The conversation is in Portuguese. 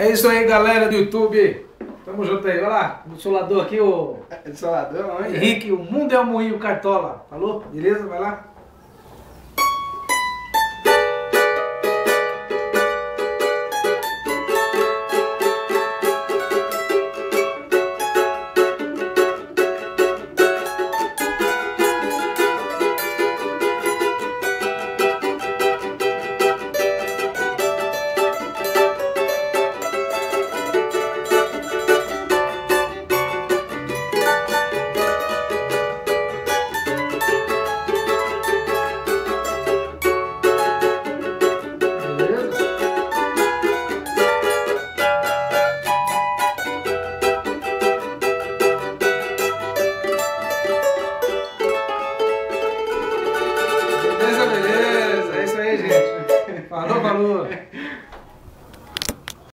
É isso aí, galera do YouTube. Tamo junto aí. Olha lá, o solador aqui, o Solador, onde? Henrique, o mundo é um moinho cartola. Falou? Beleza? Vai lá. Beleza, beleza. É isso aí, gente. Falou, falou.